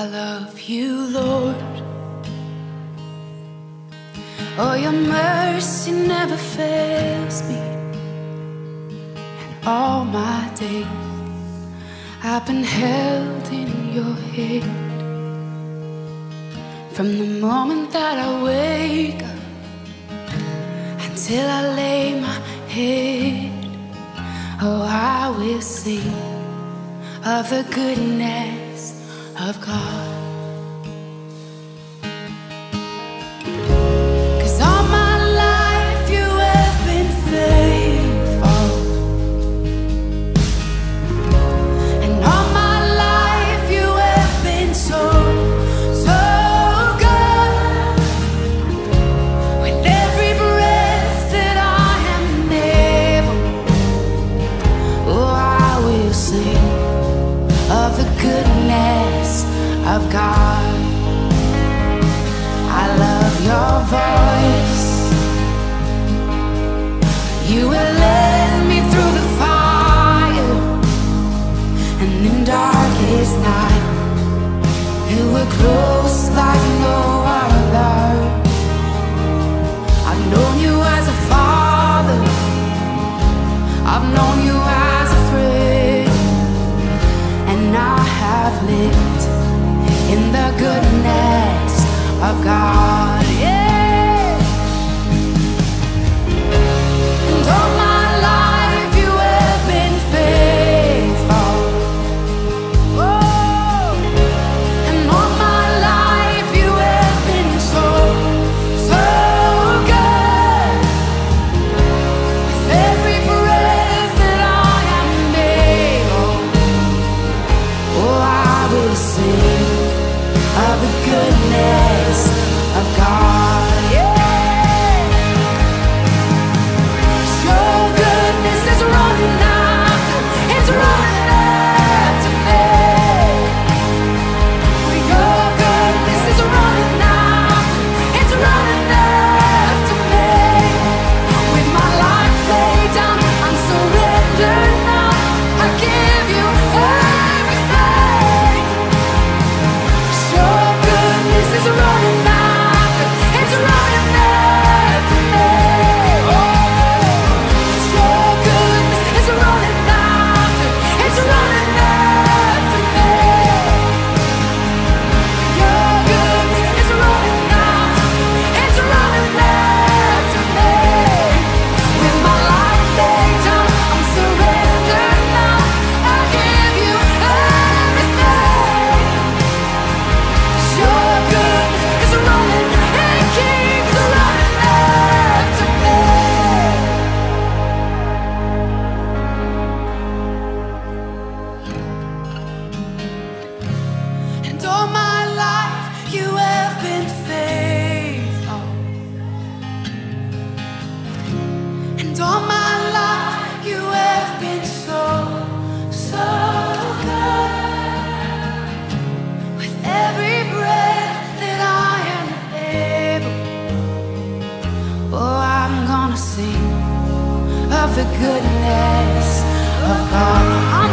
I love you, Lord. Oh, your mercy never fails me. And all my days I've been held in your hand. From the moment that I wake up until I lay my head, oh, I will sing of the goodness of God. were close like no other. I've known you as a father, I've known you as a friend, and I have lived in the goodness of God. wanna of the goodness of God.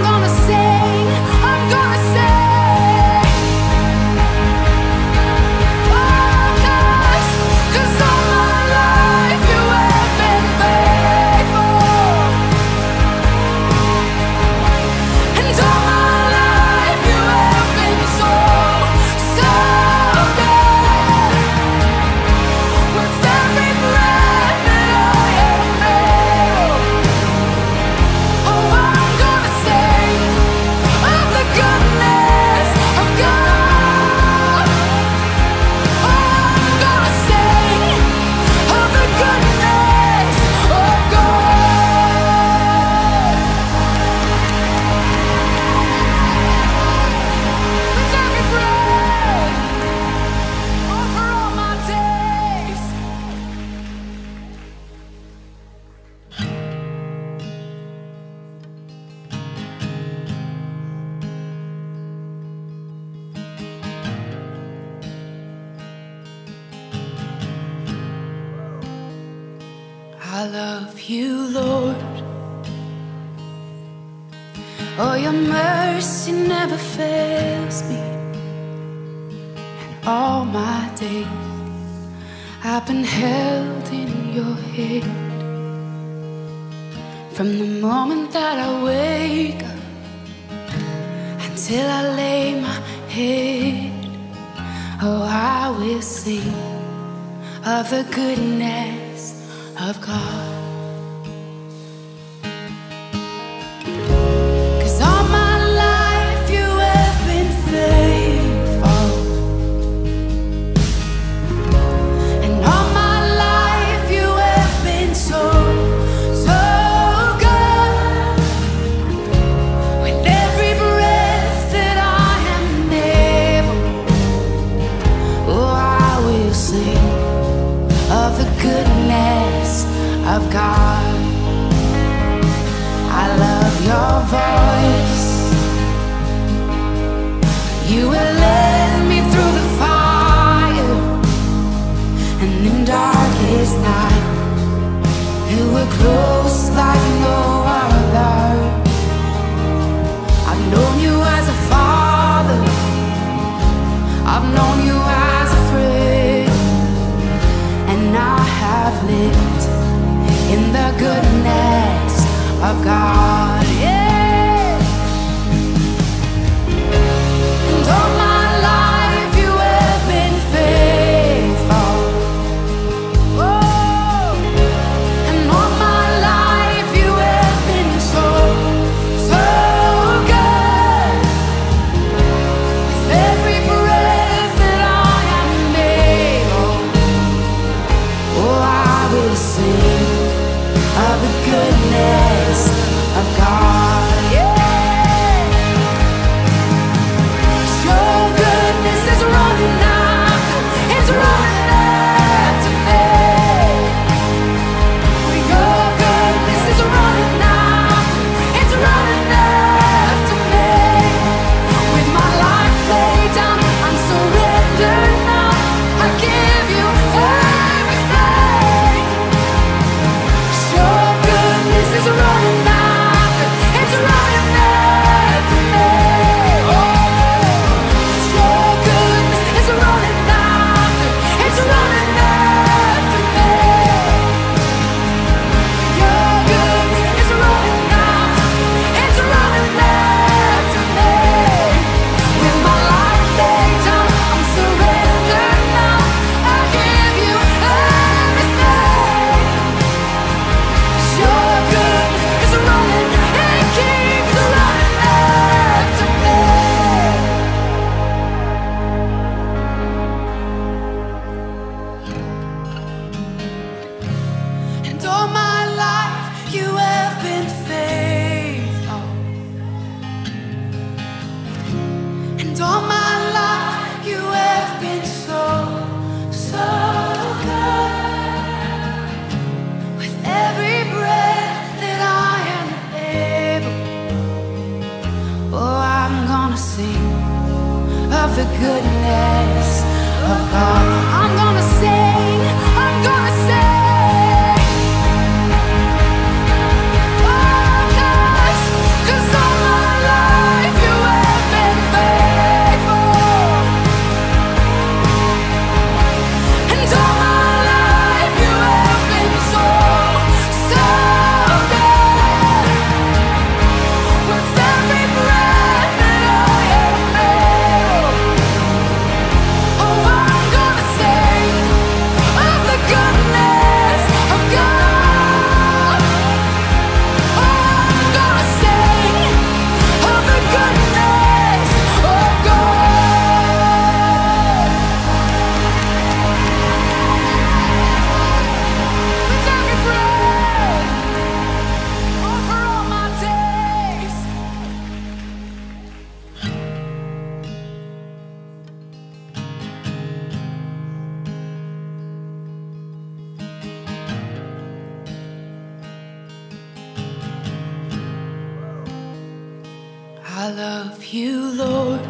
I love you, Lord.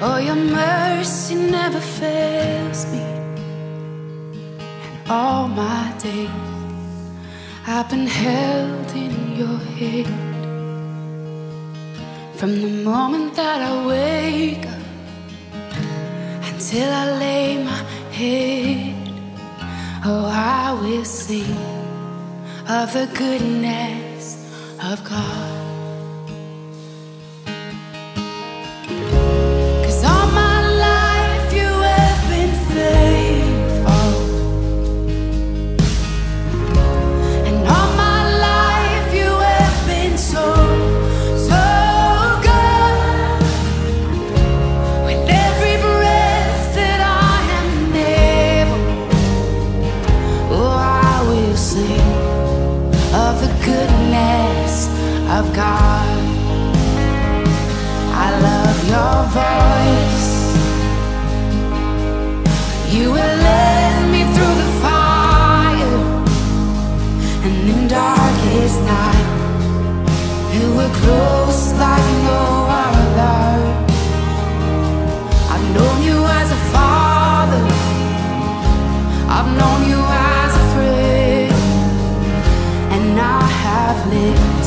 Oh, your mercy never fails me. And all my days I've been held in your hand. From the moment that I wake up until I lay my head, oh, I will sing of the goodness of God. voice. You will lead me through the fire and in darkest night. You were close like no other. I've known you as a father. I've known you as a friend, and I have lived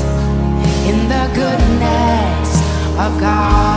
in the goodness of God.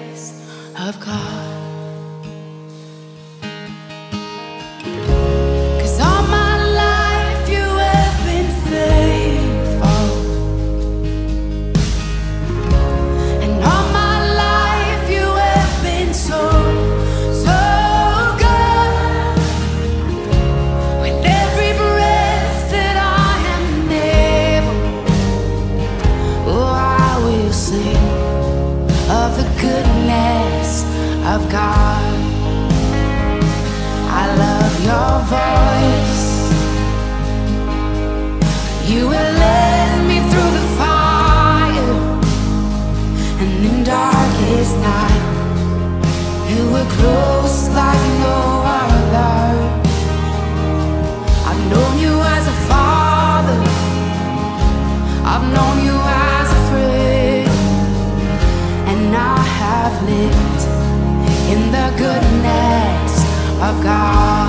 of God. close like you know I've known you as a father. I've known you as a friend. And I have lived in the goodness of God.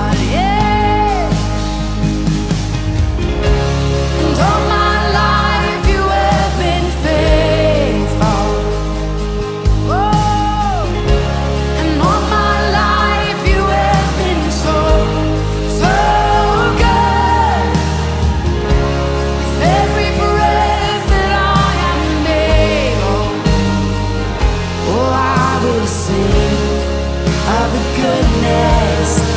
sing of the goodness.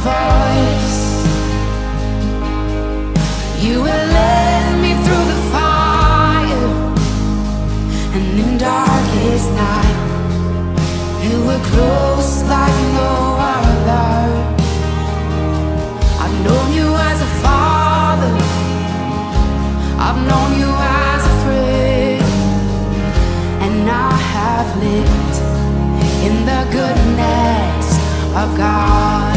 voice. You will lead me through the fire and in darkest night. You were close like no other. I've known you as a father. I've known you as a friend, and I have lived in the goodness of God.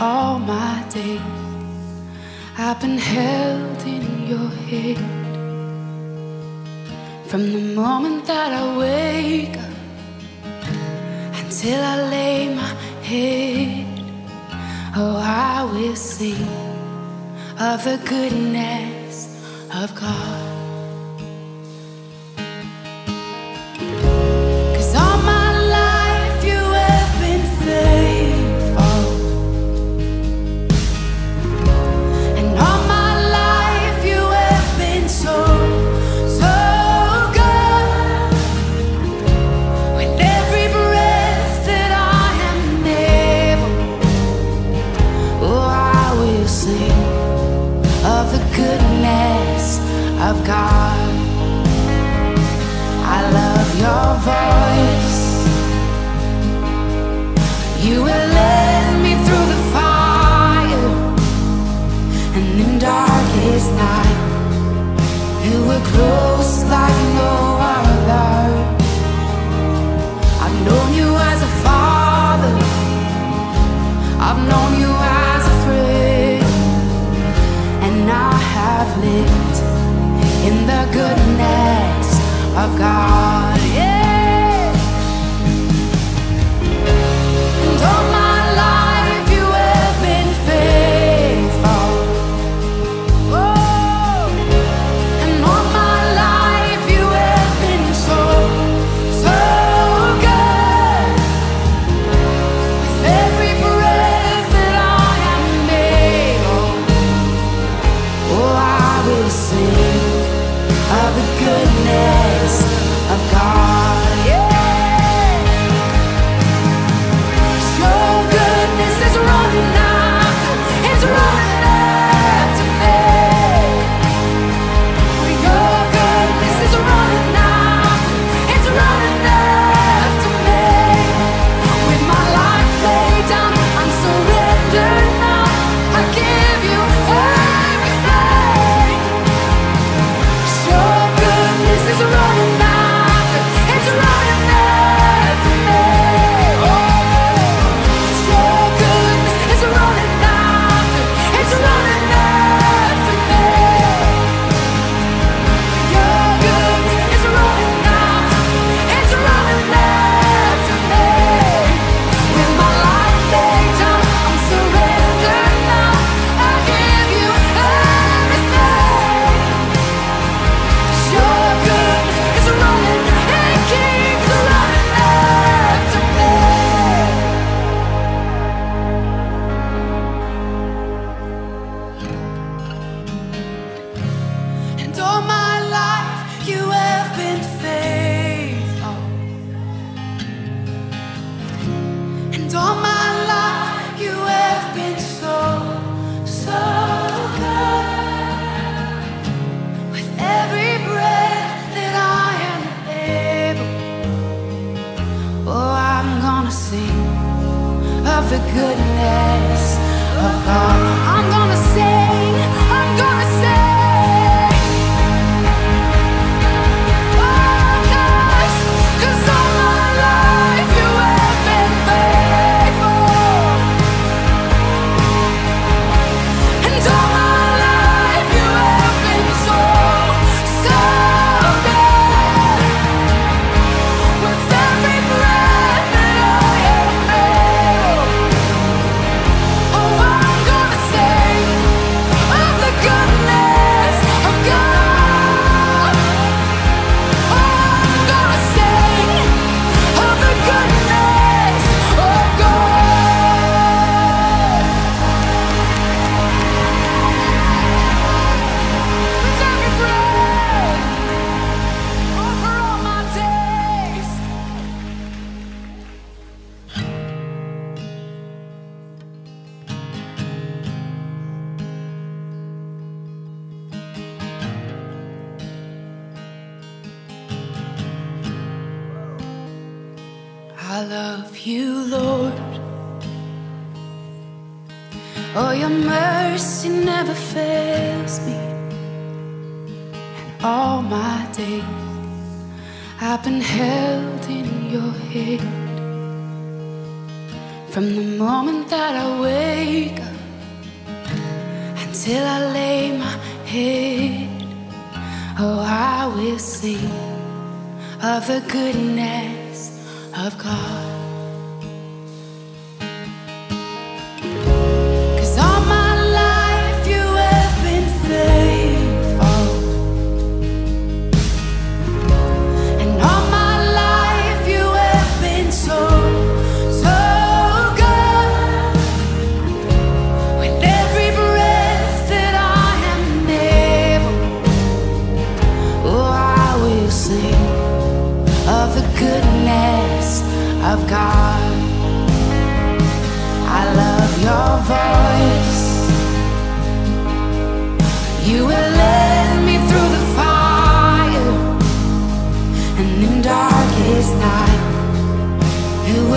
all my days. I've been held in your hand from the moment that I wake up until I lay my head. Oh, I will sing of the goodness of God.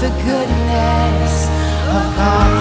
for goodness of God.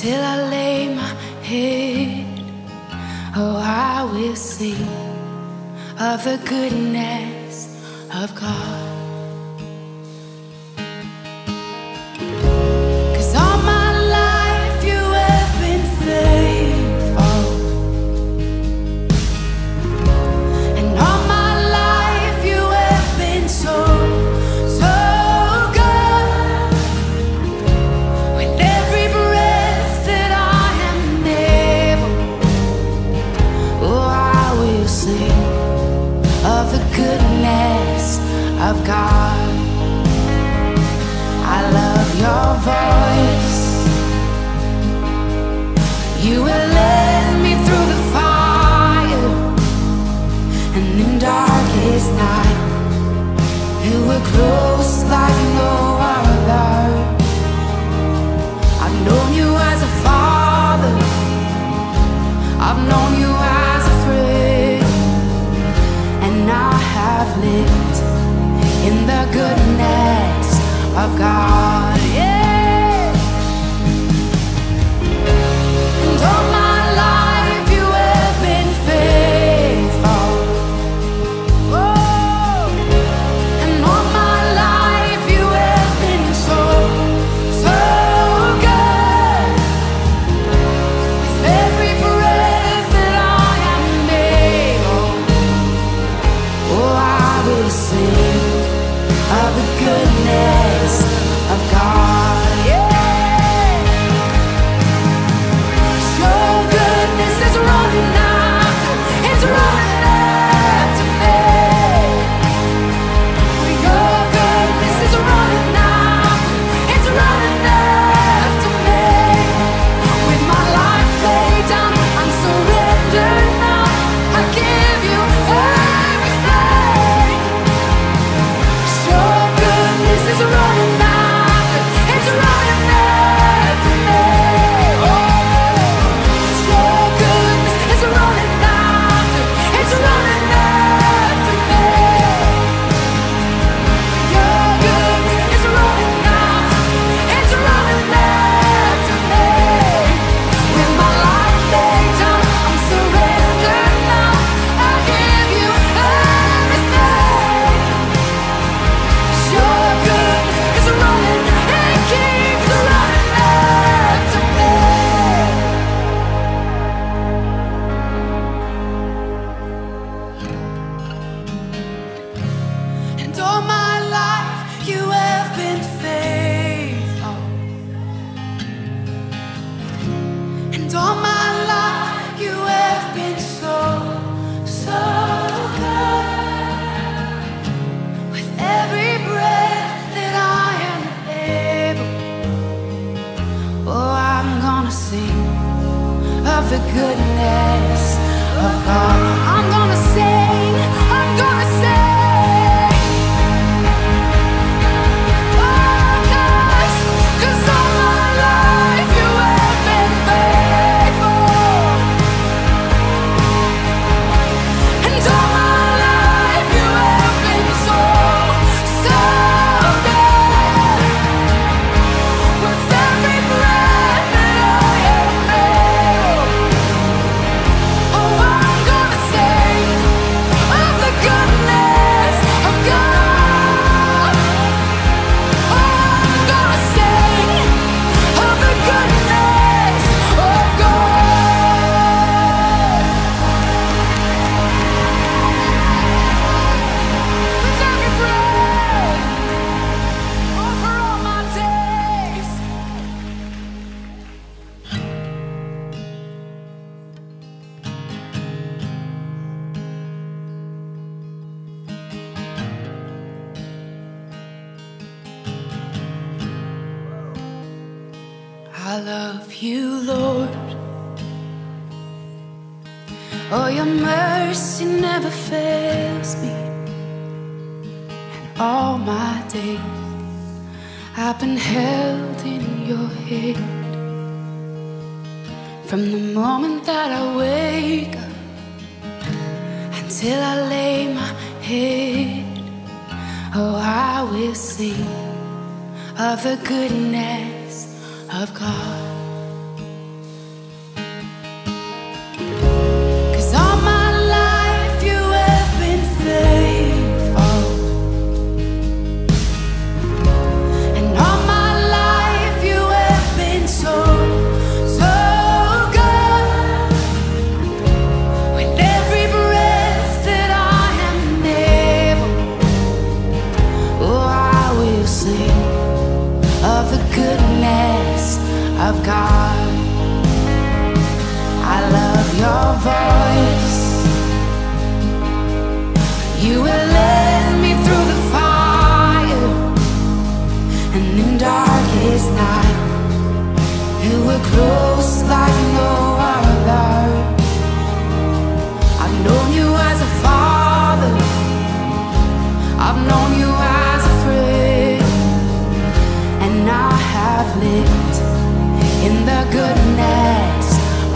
Until I lay my head. Oh, I will sing of the goodness of God.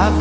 Of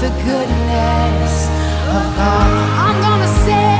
the goodness of God.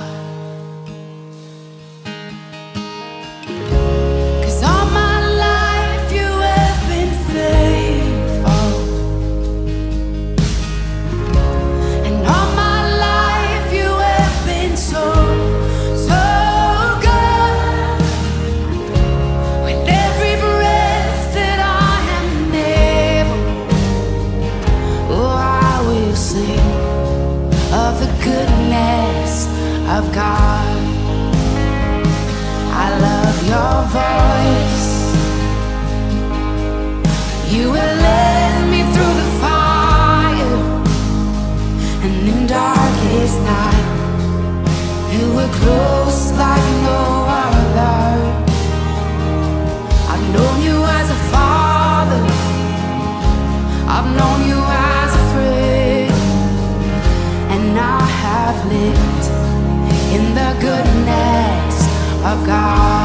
God.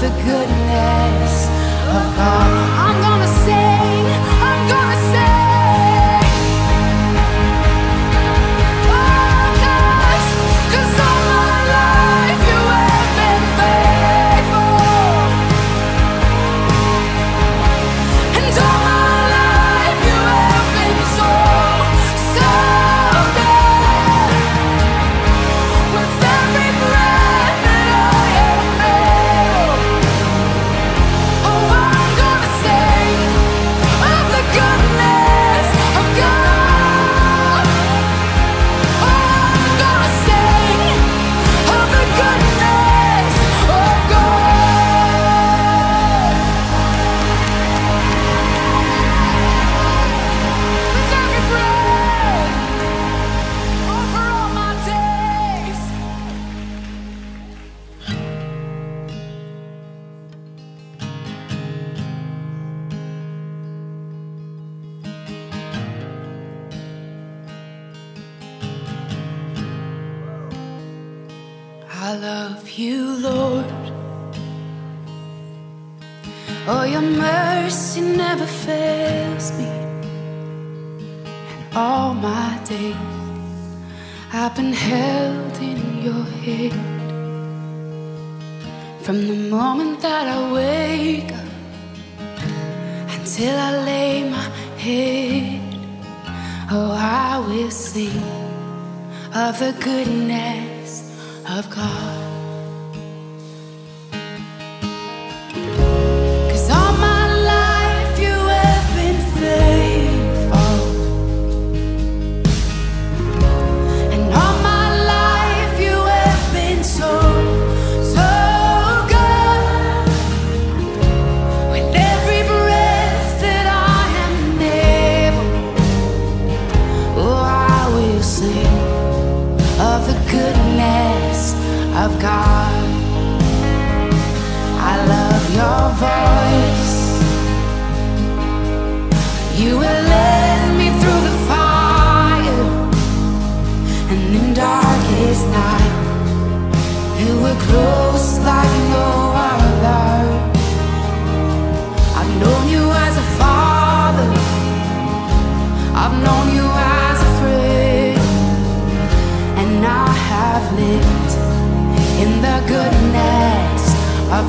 for goodness. Oh, God. I'm gonna.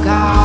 Of